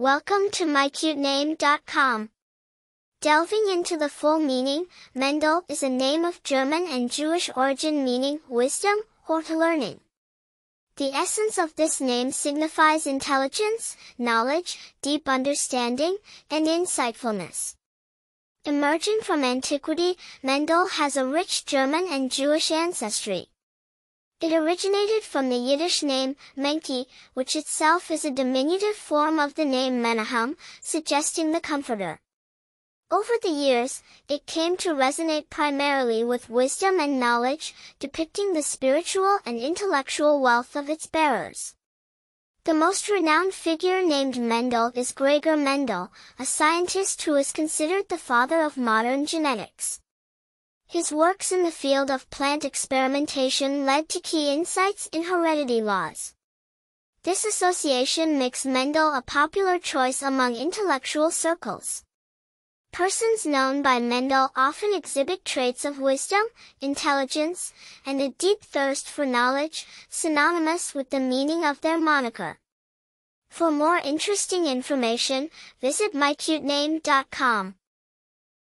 Welcome to mycutename.com. Delving into the full meaning, Mendel is a name of German and Jewish origin meaning wisdom or learning. The essence of this name signifies intelligence, knowledge, deep understanding, and insightfulness. Emerging from antiquity, Mendel has a rich German and Jewish ancestry. It originated from the Yiddish name Menki, which itself is a diminutive form of the name Menahem, suggesting the comforter. Over the years, it came to resonate primarily with wisdom and knowledge, depicting the spiritual and intellectual wealth of its bearers. The most renowned figure named Mendel is Gregor Mendel, a scientist who is considered the father of modern genetics. His works in the field of plant experimentation led to key insights in heredity laws. This association makes Mendel a popular choice among intellectual circles. Persons known by Mendel often exhibit traits of wisdom, intelligence, and a deep thirst for knowledge, synonymous with the meaning of their moniker. For more interesting information, visit mycutename.com.